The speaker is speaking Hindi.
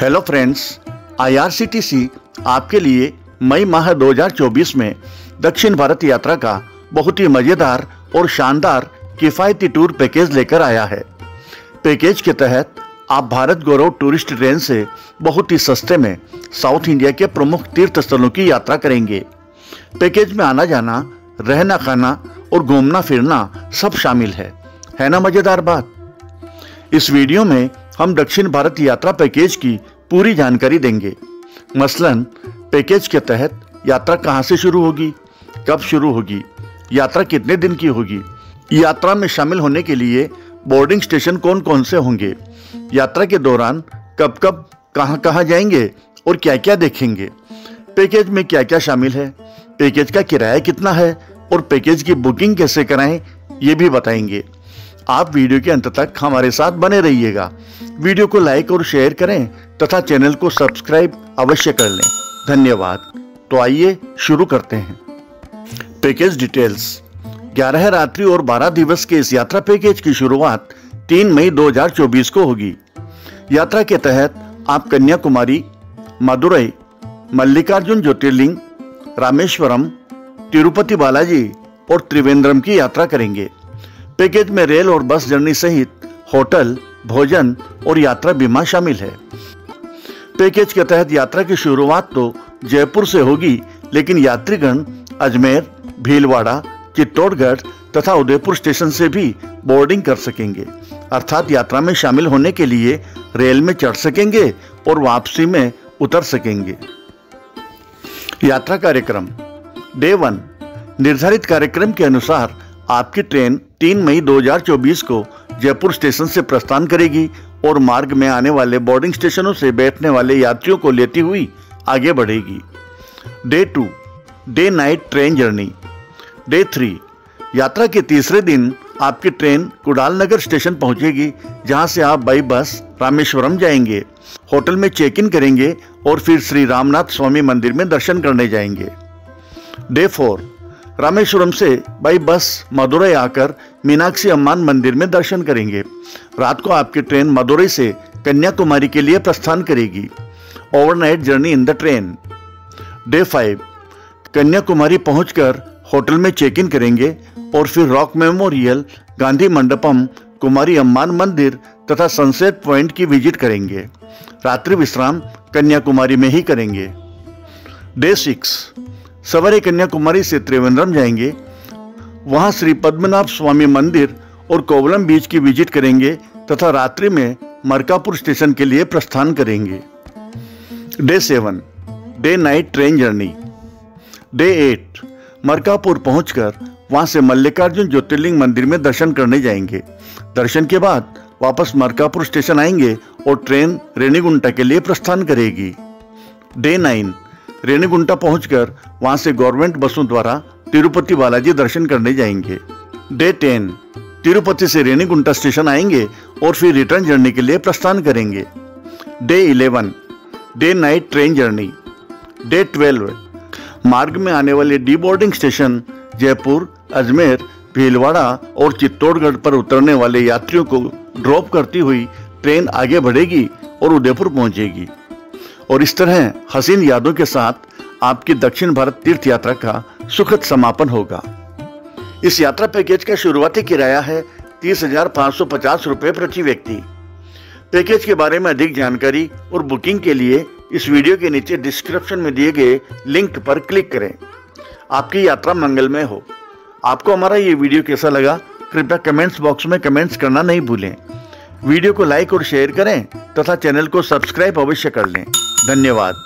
हेलो फ्रेंड्स आईआरसीटीसी आपके लिए मई माह 2024 में दक्षिण भारत यात्रा का बहुत ही मज़ेदार और शानदार किफायती टूर पैकेज लेकर आया है। पैकेज के तहत आप भारत गौरव टूरिस्ट ट्रेन से बहुत ही सस्ते में साउथ इंडिया के प्रमुख तीर्थ स्थलों की यात्रा करेंगे। पैकेज में आना जाना रहना खाना और घूमना फिरना सब शामिल है। है ना मज़ेदार बात? इस वीडियो में हम दक्षिण भारत यात्रा पैकेज की पूरी जानकारी देंगे। मसलन पैकेज के तहत यात्रा कहाँ से शुरू होगी, कब शुरू होगी, यात्रा कितने दिन की होगी, यात्रा में शामिल होने के लिए बोर्डिंग स्टेशन कौन कौन से होंगे, यात्रा के दौरान कब कब कहाँ कहाँ जाएँगे और क्या क्या देखेंगे पैकेज में क्या क्या शामिल है पैकेज का किराया कितना है और पैकेज की बुकिंग कैसे कराएँ, ये भी बताएँगे। आप वीडियो के अंत तक हमारे साथ बने रहिएगा। वीडियो को लाइक और शेयर करें तथा चैनल को सब्सक्राइब अवश्य कर लें। धन्यवाद। तो आइए शुरू करते हैं। पैकेज डिटेल्स 11 रात्रि और 12 दिवस के इस यात्रा पैकेज की शुरुआत 3 मई 2024 को होगी। यात्रा के तहत आप कन्याकुमारी मदुरई मल्लिकार्जुन ज्योतिर्लिंग, रामेश्वरम, तिरुपति बालाजी और त्रिवेंद्रम की यात्रा करेंगे। पैकेज में रेल और बस जर्नी सहित होटल, भोजन और यात्रा बीमा शामिल है। पैकेज के तहत यात्रा की शुरुआत तो जयपुर से होगी, लेकिन यात्रीगण अजमेर, भीलवाड़ा, चित्तौड़गढ़ तथा उदयपुर स्टेशन से भी बोर्डिंग कर सकेंगे। अर्थात यात्रा में शामिल होने के लिए रेल में चढ़ सकेंगे और वापसी में उतर सकेंगे। यात्रा कार्यक्रम, डे वन, निर्धारित कार्यक्रम के अनुसार आपकी ट्रेन 3 मई 2024 को जयपुर स्टेशन से प्रस्थान करेगी और मार्ग में आने वाले बोर्डिंग स्टेशनों से बैठने वाले यात्रियों को लेती हुई आगे बढ़ेगी। Day two day night train journey day three यात्रा के तीसरे दिन आपकी ट्रेन कुडाल नगर स्टेशन पहुंचेगी, जहाँ से आप बाई बस रामेश्वरम जाएँगे। होटल में चेक इन करेंगे और फिर श्री रामनाथ स्वामी मंदिर में दर्शन करने जाएँगे। डे फोर रामेश्वरम से बाई बस मदुरई आकर मीनाक्षी अम्मान मंदिर में दर्शन करेंगे। रात को आपकी ट्रेन मदुरई से कन्याकुमारी के लिए प्रस्थान करेगी। Overnight journey in the train day five Kanyakumari पहुंचकर होटल में चेक इन करेंगे और फिर रॉक मेमोरियल गांधी मंडपम, कुमारी अम्मान मंदिर तथा सनसेट पॉइंट की विज़िट करेंगे। रात्रि विश्राम कन्याकुमारी में ही करेंगे। डे सिक्स सवारे कन्याकुमारी से त्रिवेंद्रम जाएँगे। वहाँ श्री पद्मनाभ स्वामी मंदिर और कोवलम बीच की विज़िट करेंगे तथा रात्रि में मरकापुर स्टेशन के लिए प्रस्थान करेंगे। Day seven, day night train journey. Day eight, Markapur पहुंचकर वहाँ से मल्लिकार्जुन ज्योतिर्लिंग मंदिर में दर्शन करने जाएँगे। दर्शन के बाद वापस मरकापुर स्टेशन आएँगे और ट्रेन रेणीगुंटा के लिए प्रस्थान करेगी। डे नाइन रेणीगुंटा पहुंचकर वहाँ से गवर्नमेंट बसों द्वारा तिरुपति बालाजी दर्शन करने जाएँगे। डे टेन तिरुपति से रेणीगुंटा स्टेशन आएँगे और फिर रिटर्न जर्नी के लिए प्रस्थान करेंगे। Day eleven day night train journey day twelve मार्ग में आने वाले deboarding station Jaipur, Ajmer, Bhilwara और चित्तौड़गढ़ पर उतरने वाले यात्रियों को ड्रॉप करती हुई ट्रेन आगे बढ़ेगी और उदयपुर पहुंचेगी। और इस तरह हसीन यादों के साथ आपकी दक्षिण भारत तीर्थ यात्रा का सुखद समापन होगा। इस यात्रा पैकेज का शुरुआती किराया है तीस हज़ार पाँच सौ पचास रुपये प्रति व्यक्ति। पैकेज के बारे में अधिक जानकारी और बुकिंग के लिए इस वीडियो के नीचे डिस्क्रिप्शन में दिए गए लिंक पर क्लिक करें। आपकी यात्रा मंगलमय हो। आपको हमारा ये वीडियो कैसा लगा, कृपया कमेंट्स बॉक्स में कमेंट्स करना नहीं भूलें। वीडियो को लाइक और शेयर करें तथा चैनल को सब्सक्राइब अवश्य कर लें। धन्यवाद।